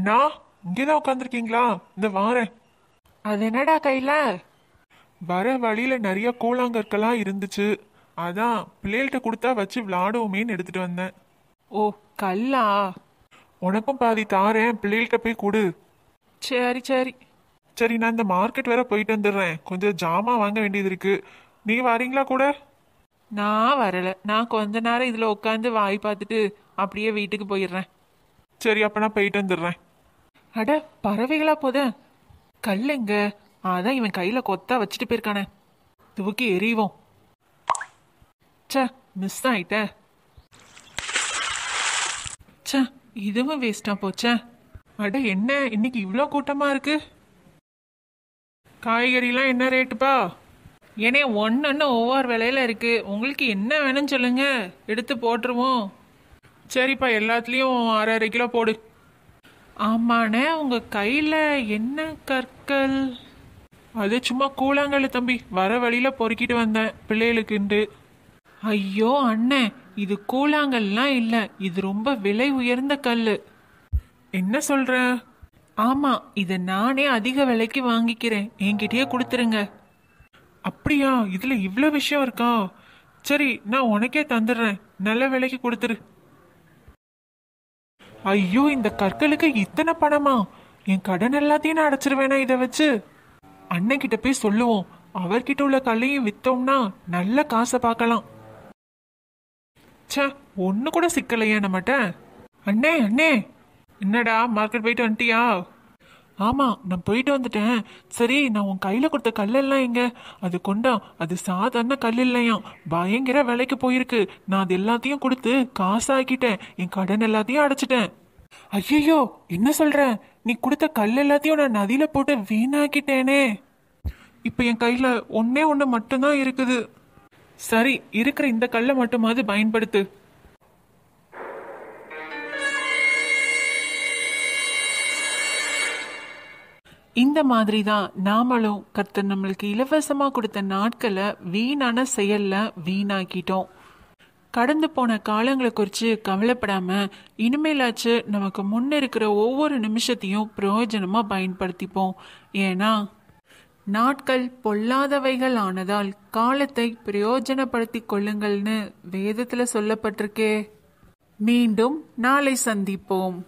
அண்ணா இங்கேதான் உட்காந்துருக்கீங்களா இந்த வாரேன். அது என்னடா கையில? வர வழியில நிறைய கூழாங்கற்கெல்லாம் இருந்துச்சு. அதான் பிள்ளைகள்கிட்ட கொடுத்தா வச்சு விளாடுவோமேன்னு எடுத்துட்டு வந்தேன். ஓ கல்லா? உனக்கும் பாதி தாரேன் பிள்ளைகள்கிட்ட போய் கொடு. சரி சரி. சரி நான் இந்த மார்க்கெட் வேற போயிட்டு வந்துடுறேன். கொஞ்சம் ஜாமான் வாங்க வேண்டியது இருக்கு. நீ வரீங்களா கூட? நான் வரல. நான் கொஞ்ச நேரம் இதுல உட்காந்து வாய் பார்த்துட்டு அப்படியே வீட்டுக்கு போயிடுறேன். சரி அப்ப நான் போயிட்டு வந்துடுறேன். அட பறவைகளா போத. கல் எங்க? அதான் இவன் கையில கொத்தா வச்சுட்டு போயிருக்கானே. தூக்கி எறிவோம். ச்சே மிஸ் ஆயிட்ட. ச்சே இதுவும் வேஸ்டா போச்சே. அட என்ன? இன்னைக்கு இவ்வளோ கூட்டமா இருக்கு. காய்கறிலாம் என்ன ரேட்டுப்பா? ஏனே ஒன்று ஒவ்வொரு விலையில இருக்கு. உங்களுக்கு என்ன வேணும்னு சொல்லுங்க. எடுத்து போட்டுருவோம். சரிப்பா எல்லாத்துலேயும் அரை அரை கிலோ போடு. ஆமாண்ணே உங்க கையில என்ன கற்கள்? அது சும்மா கூழாங்கல் தம்பி வர வழியில பொறுக்கிட்டு வந்தேன் பிள்ளைகளுக்குண்டு ஐயோ அண்ணே இது கூழாங்கல்லாம் இல்ல இது ரொம்ப விலை உயர்ந்த கல் என்ன சொல்ற? ஆமா இத நானே அதிக விலைக்கு வாங்கிக்கிறேன் என்கிட்டயே கொடுத்துருங்க. அப்படியா? இதுல இவ்வளோ விஷயம் இருக்கா? சரி நான் உனக்கே தந்துடுறேன் நல்ல விலைக்கு கொடுத்துரு. ஐயோ இந்த கற்களுக்கு இத்தனை பணமா? என் கடன் எல்லாத்தையும் நான் அடைச்சிருவேனா இதை வச்சு? அண்ணன் கிட்ட போய் சொல்லுவோம். அவர்கிட்ட உள்ள கல்லையும் வித்தோம்னா நல்ல காசை பார்க்கலாம். ச்சே ஒன்று கூட சிக்கலையா நம்மகிட்ட. அண்ணே அண்ணே. என்னடா மார்க்கெட் போயிட்டு வந்துட்டியா? ஆமாம் நான் போயிட்டு வந்துட்டேன். சரி நான் உன் கையில் கொடுத்த கல்லெல்லாம் எங்க? அது கொண்டா அது சாதாரண கல் இல்லையாம் பயங்கர விலைக்கு போயிருக்கு. நான் அது எல்லாத்தையும் கொடுத்து காசாக்கிட்டேன். என் கடன் எல்லாத்தையும் அடைச்சிட்டேன். ஐயோ என்ன சொல்ற? நீ கொடுத்த கல் எல்லாத்தையும் நான் நதியில போட்டு வீணாக்கிட்டேனே. இப்போ என் கையில் ஒன்னே ஒன்று மட்டும்தான் இருக்குது. சரி இருக்கிற இந்த கல்லை மட்டுமாவது பயன்படுத்து. இந்த மாதிரி தான் நாமளும் கர்த்தர் நம்மளுக்கு இலவசமாக கொடுத்த நாட்களை வீணான செயலில் வீணாக்கிட்டோம். கடந்து போன காலங்களை குறித்து கவலைப்படாமல் இனிமேலாச்சு நமக்கு முன்னே இருக்கிற ஒவ்வொரு நிமிஷத்தையும் பிரயோஜனமாக பயன்படுத்திப்போம். ஏன்னா நாட்கள் பொல்லாதவைகள் ஆனதால் காலத்தை பிரயோஜனப்படுத்தி கொள்ளுங்கள்னு வேதத்தில் சொல்லப்பட்டிருக்கே. மீண்டும் நாளை சந்திப்போம்.